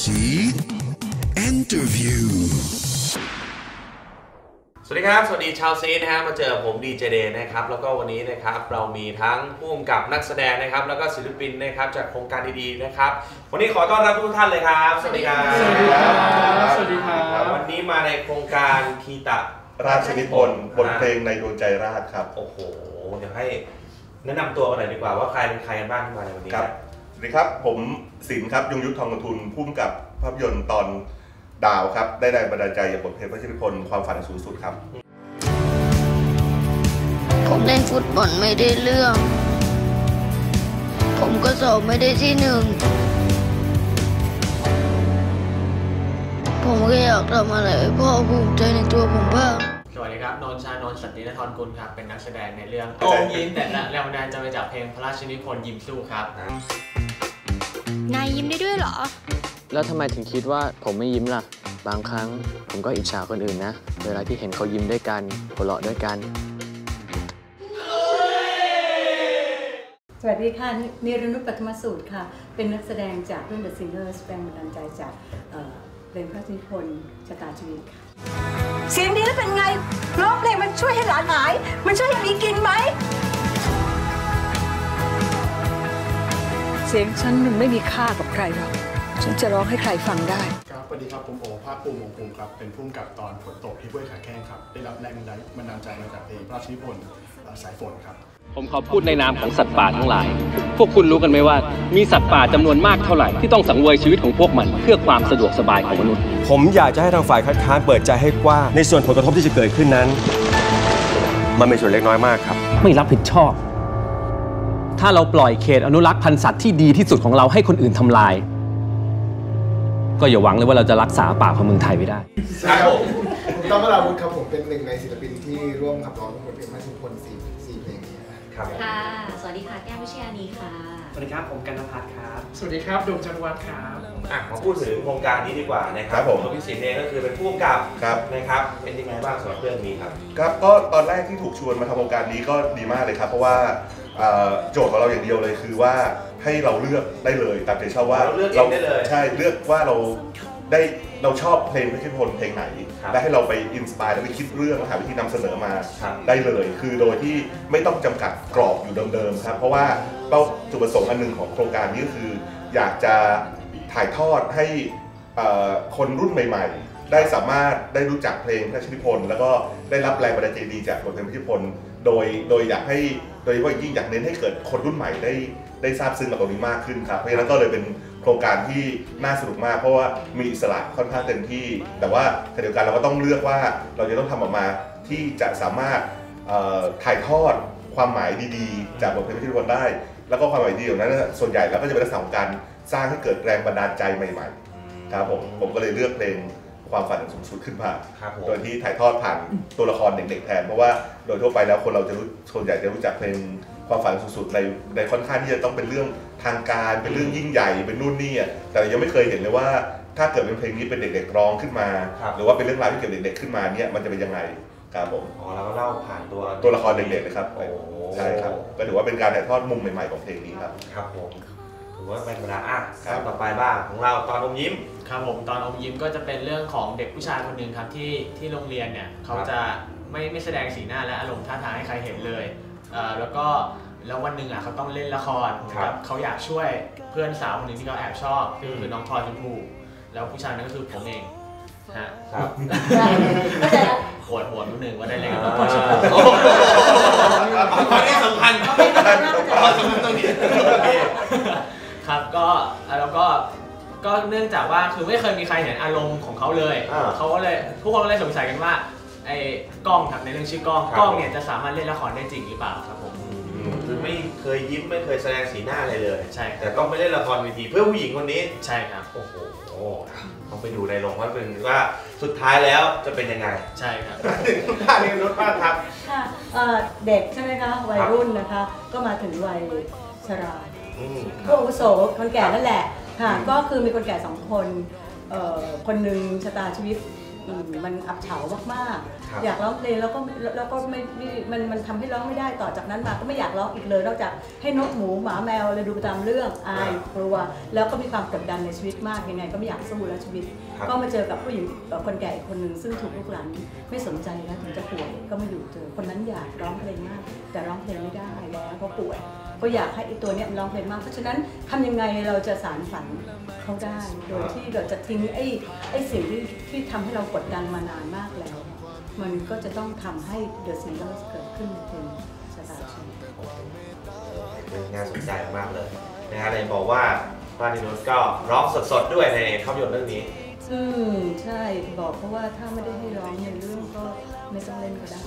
Seed Interview สวัสดีครับ สวัสดีชาวซีนะฮะ มาเจอผมดีเจเดนะครับ แล้วก็วันนี้นะครับเรามีทั้งผู้กำกับนักแสดงนะครับ แล้วก็ศิลปินนะครับจากโครงการดีๆนะครับ วันนี้ขอต้อนรับทุกท่านเลยครับ สวัสดีครับ สวัสดีครับ สวัสดีครับวันนี้มาในโครงการคีตะราชนิพนธ์บทเพลงในดวงใจราชครับ โอ้โห เดี๋ยวให้แนะนำตัวกันหน่อยดีกว่าว่าใครเป็นใครกันบ้างที่มาในวันนี้ครับ สวัสดีครับ ผมศิลป์ครับยงยุทธทองกระทุนพุ่มกับภาพยนตร์ตอนดาวครับ ได้แรงบันดาลใจจากบทเพลงพระราชนิพนธ์ความฝันสูงสุดครับ ผมเล่นฟุตบอลไม่ได้เรื่อง ผมก็สอบไม่ได้ที่หนึ่ง ผมก็อยากทำอะไรให้พ่อภูมิใจในตัวผมบ้าง สวัสดีครับนนท์ชานนท์สันตินทรกุลครับ เป็นนักแสดงในเรื่องใช่โอมยิ้มแต่ละแรงบันดาลใจมาจากเพลงพระราชนิพนธ์ยิ้มสู้ครับ นายยิ้มได้ด้วยเหรอ แล้วทำไมถึงคิดว่าผมไม่ยิ้มล่ะ บางครั้งผมก็อิจฉาคนอื่นนะ เวลาที่เห็นเขายิ้มด้วยกันหัวเราะด้วยกัน สวัสดีค่ะนิรนุชปัทมสูตรค่ะ เป็นนักแสดงจากเรื่อง The Singers แรงบันดาลใจจากเอ่อเพลงพระราชนิพนธ์ชะตาชีวิตค่ะ เสียงดีแล้วเป็นไงร้องเพลงมันช่วยให้หลานหาย มันช่วยให้มีกินไหม สียงฉันมันไม่มีค่ากับใครหรอก ฉันจะร้องให้ใครฟังได้ ครับสวัสดีครับผมโอภาคภูมิวงศ์ภูมิครับ เป็นผู้กำกับตอนฝนตกที่ห้วยขาแข้งครับ ได้รับแรงบันดาลใจมาจากเพลงพระราชนิพนธ์เอ่อสายฝนครับ ผมขอพูดในนามของสัตว์ป่าทั้งหลาย พวกคุณรู้กันไหมว่า มีสัตว์ป่าจำนวนมากเท่าไหร่ที่ต้องสังเวยชีวิตของพวกมัน เพื่อความสะดวกสบายของมนุษย์ ผมอยากจะให้ทางฝ่ายคัดค้านเปิดใจให้กว้างในส่วนผลกระทบที่จะเกิดขึ้นนั้น มันเป็นส่วนเล็กน้อยมากครับ ไม่รับผิดชอบ ถ้าเราปล่อยเขตอนุรักษ์พันธุ์สัตว์ที่ดีที่สุดของเราให้คนอื่นทำลาย ก็อย่าหวังเลยว่าเราจะรักษาป่าของเมืองไทยไว้ได้ครับผมผมต้อมวราวุฒิครับผมเป็นหนึ่งในศิลปินที่ร่วมขับร้องบทเพลงพระราชนิพนธ์สี่สี่เพลงนี้นะครับผมค่ะ สวัสดีค่ะ แก้ววิชยานีค่ะ สวัสดีครับ ผมกันนพัฒน์ครับ สวัสดีครับดวงจันทร์วัฒน์ครับอะมาพูดถึงโครงการนี้ดีกว่านะคครัรับบผมตัวพี่ศิลป์เองก็คือเป็นผู้กำกับครับนะครับ เป็นยังไงบ้างสำหรับเรื่องนี้ครับ ครับ ก็ตอนแรกที่ถูกชวนมาทำโครงการนี้ก็ดีมากเลยครับ เพราะว่าเอ่อ โจทย์ของเราอย่างเดียวเลยคือว่าให้เราเลือกได้เลยตามใจชอบว่าเราเลือกเองได้เลย ใช่เลือกว่าเราได้เราชอบเพลงพระราชนิพนธ์เพลงไหนครับและให้เราไปอินสปายแล้วไปคิดเรื่องแล้วหาวิธีนำเสนอมาครับได้เลย คือโดยที่ไม่ต้องจำกัดกรอบอยู่เดิมๆครับ เพราะว่าเป้าจุดประสงค์อันหนึ่งของโครงการนี้ก็คือ อยากจะถ่ายทอดให้เอ่อคนรุ่นใหม่ ๆ ได้สามารถได้รู้จักเพลงพระราชนิพนธ์แล้วก็ได้รับแรงบันดาลใจดีจากบทเพลงพระราชนิพนธ์ โดยโดยอยากให้โดยเฉพาะอย่ายิ่งอยากเน้นให้เกิดคนรุ่นใหม่ได้ได้ทราบซึ้งกับตรงนี้มากขึ้นครับเพราะฉะนั้นก็เลยเป็นโครงการที่น่าสนุกมาก เพราะว่ามีอิสระค่อนข้างเต็มที่ แต่ว่าขณะเดียวกันเราก็ต้องเลือกว่าเราจะต้องทำออกมาที่จะสามารถถ่ายทอดความหมายดีๆ จากบทเพลงพระราชนิพนได้ แล้วก็ความหมายดีของนั้นส่วนใหญ่แล้วก็จะเป็นลักษณะของการสร้างให้เกิดแรงบันดาลใจใหม่ ๆ ครับผมผมก็เลยเลือกเพลง ความฝันอันสูงสุดขึ้นมาครับผม โดยที่ถ่ายทอดผ่านตัวละครเด็กๆแทน เพราะว่าโดยทั่วไปแล้วคนเราจะรู้ส่วนใหญ่จะรู้จักเพลงความฝันสูงสุดในในค่อนข้างที่จะต้องเป็นเรื่องทางการเป็นเรื่องยิ่งใหญ่เป็นนู่นนี่อะแต่เรายังไม่เคยเห็นเลยว่า ถ้าเกิดเป็นเพลงนี้เป็นเด็กๆร้องขึ้นมา ครับ หรือว่าเป็นเรื่องราวที่เกี่ยวกับเด็กๆขึ้นมาเนี่ยมันจะเป็นยังไงครับผมอ๋อเราก็เล่าผ่านตัวตัวละครเด็กๆเลยครับโอ้โหใช่ครับก็ถือว่าเป็นการถ่ายทอดมุมใหม่ๆของเพลงนี้ครับ ครับผม ถือว่าเป็นเวลาอะครับต่อไปบ้างของเราตอนอมยิ้ม ครับผมตอนอมยิ้มก็จะเป็นเรื่องของเด็กผู้ชายคนหนึ่งครับที่ที่โรงเรียนเนี่ยเขาจะไม่ไม่แสดงสีหน้าและอารมณ์ท่าทางให้ใครเห็นเลยเอ่อแล้วก็แล้ววันหนึ่งอะเขาต้องเล่นละครเหมือนครักับบเขาอยากช่วยเพื่อนสาวคนหนึ่งที่เขาแอบชอบคือคือน้องพลอยชมพูแล้วผู้ชายนั้นก็คือผมเองฮะครับปวดหัวนิดนึงว่าได้เล่นกับน้องพลอยชมพูอันนี้สำคัญความสำคัญตรงนี้ ครับก็แล้วก็ก็เนื่องจากว่าคือไม่เคยมีใครเห็นอารมณ์ของเขาเลยอ่าเขาก็เลยทุกคนก็เลยสงสัยกันว่าไอ้กล้องครับในเรื่องชื่อกล้องครับ กล้องเนี่ยจะสามารถเล่นละครได้จริงหรือเปล่าครับผมคือไม่เคยยิ้มไม่เคยแสดงสีหน้าอะไรเลย ใช่ครับแต่ต้องไปเล่นละครเวทีเพื่อผู้หญิงคนนี้ ใช่ครับโอ้โหต้องไปดูในโรงภาพยนตร์ว่าสุดท้ายแล้วจะเป็นยังไงใช่ครับถึงท่านนี้นุชบ้างครับ ค่ะเอ่อเด็กใช่ไหมคะวัยรุ่นนะคะ ก็มาถึงวัยชรา อืมก็อาวุโสคนแก่นั่นแหละค่ะก็คือมีคนแก่สองคนเอ่อคนหนึ่งชะตาชีวิตอืมมันอับเฉามากครับๆอยากร้องเพลงแล้วก็แล้วก็ไม่ไม่มันมันทำให้ร้องไม่ได้ต่อจากนั้นมาก็ไม่อยากร้องอีกเลย นอกจากให้นกหมูหมาแมวเลยดูไปตามเรื่องอายกลัวแล้วก็มีความกดดันในชีวิตมากยังไง ก็ไม่อยากสู้แล้วชีวิตครับก็มาเจอกับผู้หญิงเอ่อคนแก่อีกคนหนึ่งซึ่งถูกลูกหลานไม่สนใจแล้วถึงจะป่วยก็มาอยู่เจอคนนั้นอยากร้องเพลงมาก แต่ร้องเพลงไม่ได้แล้วเขาป่วย ก็อยากให้ไอ้ตัวเนี้ยมันร้องเพลงมาก เพราะฉะนั้นทำยังไงเราจะสารฝันเขาได้ โดยที่เราจะทิ้งไอ้ไอ้สิ่งที่ที่ทำให้เรากดดันมานานมากแล้ว มันก็จะต้องทำให้ The Singers เกิดขึ้นเป็นสตาร์ชีน่าสนใจมากเลยนะฮะเลยบอกว่าบ้านนินุสก็ร้องสดๆด้วยในภาพยนตร์เรื่องนี้อืมใช่บอกเพราะว่าถ้าไม่ได้ให้ร้องในเรื่องก็ไม่ต้องเล่นก็ได้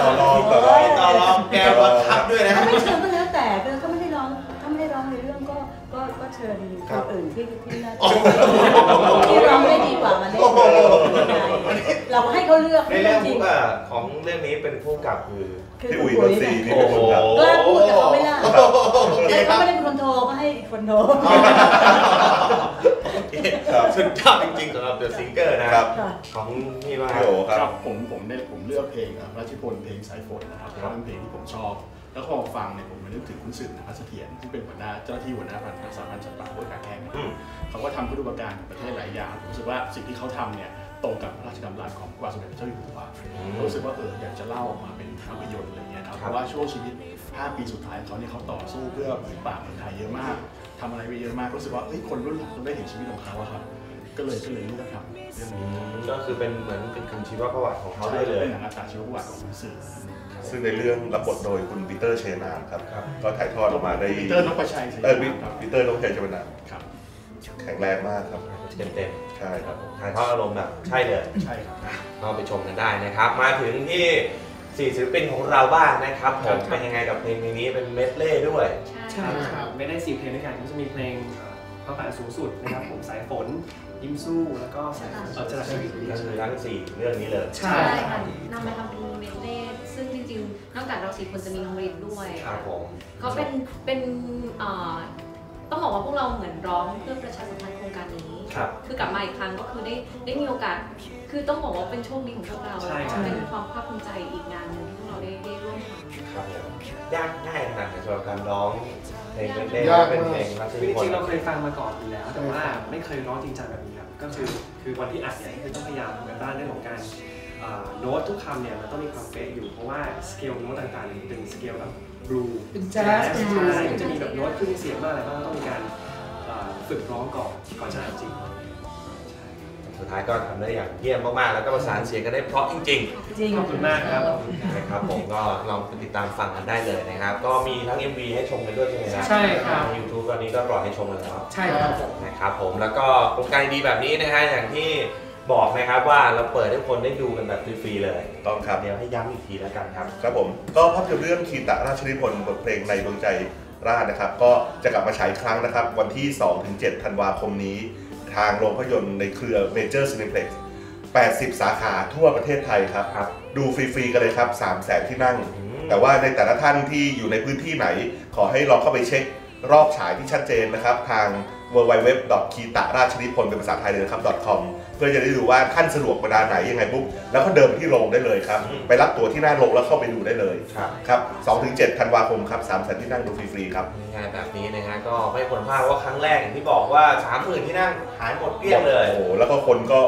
ต่อรองต่อรองต่อรองแกบังคับด้วยนะถ้าไม่เชิญก็แล้วแต่คือก็ไม่ให้ร้องถ้าไม่ให้ร้องในเรื่องก็ก็ก็เชิญคนอื่นที่ที่น่าจะที่ร้องได้ดีกว่ามาเล่นเราก็ให้เขาเลือกในเรื่องจริงอะของเรื่องนี้เป็นผู้กำกับคือพี่อุ๋ยนนทรีนี่โอ้โหกล้าพูดกับเขาไหม่ล่ะโอเคแต่ครัเขาบไม่ได้เป็นคนโทรก็ให้อีกคนโทร สุดยอดจริงๆสำหรับ The Singer นะครับ ของนี่ว่าครับผมผมได้ผมเลือกเพลงอะราชิพลเพลงสายฝนนะครับเพราะว่าเป็นเพลงที่ผมชอบ แล้วพอฟังเนี่ยผมมานึกถึงคุณสืบนะครับเสถียรที่งเป็นหัวหน้าเจ้าหน้าที่หัวหน้าพันธุ์รักษาพันธุ์สัตว์ป่าห้วยขาแข้งนะครับเขาก็ทำคุณูปการประเทศหลายอย่างผมรู้สึกว่าสิ่งที่เขาทำเนี่ยตรงกับพระราชดำรัสของพระบาทสมเด็จพระเจ้าอยู่หัวรู้สึกว่าเอออยากจะเล่าออกมาเป็นภาพยนตร์อะไรเงี้ยครับเพราะว่าช่วงชีวิต 5 ปีสุดท้ายเขาเนี่ยเขาต่อสู้เพื่อผืนป่าเมืองไทยเยอะมาก ทำอะไรไปเยอะมากรู้สึกว่าเอ้ยคนรุ่นหลังต้องได้เห็นชีวิตของเขาอะครับ ก็เลยก็เลยเลือกทำเรื่องนี้ก็คือเป็นเหมือนเป็นคุณชีวประวัติของเขาด้วยเลยเป็นหนังอัตราชีวประวัติของคุณสืบซึ่งในเรื่องรับบทโดยคุณปีเตอร์เชนานครับ ก็ถ่ายทอดออกมาได้ปีเตอร์นพชัยชัยเออนามครับปีเตอร์นพชัยชัยนามครับแข็งแรงมากครับเต็มใช่ครับๆถ่ายทอดอารมณ์แบบใช่เลยใช่ครับก็ไปชมกันได้นะครับ มาถึงที่ สี่ศิลปินของเราบ้างนะครับผมครับ เป็นยังไงกับเพลงนี้เป็นเมดเล่ด้วย ใช่ครับไม่ได้สี่เพลงด้วยกันก็จะมีเพลงพระบาทสูงสุดนะครับผมสายฝนยิ้มสู้แล้วก็สายเออจราชีวิตก็คือทั้งสี่เรื่องนี้เลยใช่ค่ะนำมาทำเป็นเมดเล่ซึ่งจริงๆ นอกจากเราสี่คนจะมีน้องรินด้วย ครับผม ก็เป็นเป็นเอ่อ ต้องบอกว่าพวกเราเหมือนร้องเพื่อประชาสัมพันธ์โครงการนี้ครับคือกลับมาอีกครั้งก็คือได้ได้มีโอกาส คือต้องบอกว่าเป็นโชคดีของพวกเราใช่แล้วใช่ก็เป็นความภาคภูมิใจอีกงานหนึ่งที่พวกเราได้ได้ร่วมทำ ครับผมยากง่ายขนาดไหนสำหรับการร้องเพลงเมดเล่ยากมาก เป็นเพลงรัชจนิพนริงธ์ๆเราเคยฟังมาก่อนอยู่แล้ว แต่ว่าไม่เคยร้องจริงจังแบบนี้ครับ ก็คือคือวันที่อัดเนี่ยคือต้องพยายามทำกันบ้านเรื่องของการเอ่อโน้ตทุกคำเนี่ยมันต้องมีความเป๊ะอยู่เพราะว่าสเกลโน้ตต่างๆเนี่ยมันเป็นสเกลแบบ blue เป็น jazz เป็น blues ใช่มันจะมีแบบโน้ตขึ้นเสียงบ้างอะไรบ้างต้องมีการเอ่อฝึกร้องก่อนก่อนจะอัดจริงสุดท้ายก็ทำได้อย่างเยี่ยมมากๆ แล้วก็ประสานเสียงกันได้เพราะจริงจริงขอบคุณมากครับๆนะครับผมก็ลองไปติดตามฟังกันได้เลยนะครับ ก็มีทั้ง MV ให้ชมกันด้วยใช่ไหมครับใช่ครับยูทูบตอนนี้ก็ปล่อยให้ชมกันแล้วใช่ครับผมนะครับผมแล้วก็โครงการดีแบบนี้นะฮะอย่างที่ บอกนะครับว่าเราเปิดให้คนได้ดูกันแบบฟรีๆเลยต้องครับ เดี๋ยวให้ย้ำอีกทีแล้วกันครับ ครับผมก็ภาพยนตร์เรื่องคีตะราชนิพนธ์บทเพลงในดวงใจราชนะครับ ก็จะกลับมาฉายอีกครั้งนะครับ วันที่ 2-7 ธันวาคมนี้ ทางโรงภาพยนตร์ในเครือ Major Cineplex 80 สาขาทั่วประเทศไทยครับ ครับ ดูฟรีๆกันเลยครับ 3 0 0แสนที่นั่งแต่ว่าในแต่ละท่านที่อยู่ในพื้นที่ไหน ขอให้ลองเข้าไปเช็ครอบฉายที่ชัดเจนนะครับ ทาง w w w k i t a r a c h n i p o n เป็นภาษาไทยเลยนะครับ .com เพื่อจะได้ดูว่าท่านสะดวกเวลาไหนยังไงปุ๊บแล้วก็เดินไปที่โรงได้เลยครับ ไปรับตั๋วที่หน้าโรงแล้วเข้าไปดูได้เลยครับ ครับ2-7ธันวาคมครับ3แสนที่นั่งดูฟรีๆครับงานแบบนี้นะฮะก็ไม่ควรพลาดเพราะว่าครั้งแรกอย่างที่บอกว่า30,000ที่นั่งหายหมดเกลี้ยงเลย โอ้โหแล้วก็คนก็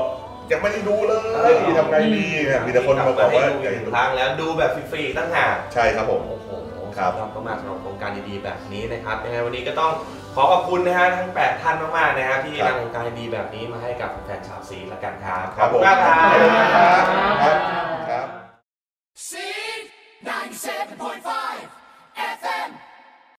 ยังไม่ได้ดูเลยทำไงดีเนี่ยมีแต่คนมาบอกว่าอยากให้จะดูดูครั้งแล้วดูแบบฟรีๆตั้งหากใช่ครับผมโอ้โห ครับขอบคุณมากสำหรับโครงการดีๆแบบนี้นะครับยังไงวันนี้ก็ต้องขอขอบคุณนะฮะทั้ง 8 ท่านมากๆนะฮะที่นำโครงการดีๆแบบนี้มาให้กับแฟนชาวซีละกันครับครับขอบคุณมากครัขอบ